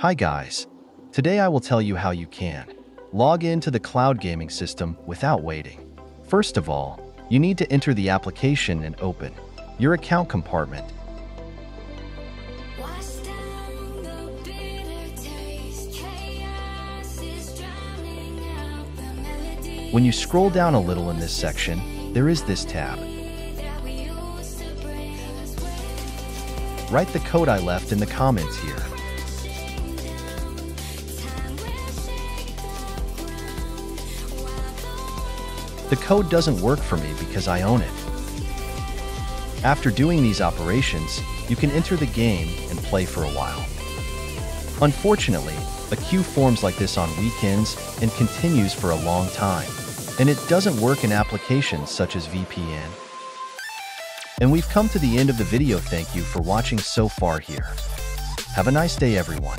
Hi guys. Today I will tell you how you can log into the cloud gaming system without waiting. First of all, you need to enter the application and open your account compartment. Wash down the bitter taste. Chaos is drowning out the melody When you scroll down a little in this section, there is this tab. that we used to bring us way. Write the code I left in the comments here. The code doesn't work for me because I own it. After doing these operations, you can enter the game and play for a while. Unfortunately, a queue forms like this on weekends and continues for a long time, and it doesn't work in applications such as VPN. And we've come to the end of the video. Thank you for watching so far here. Have a nice day, everyone.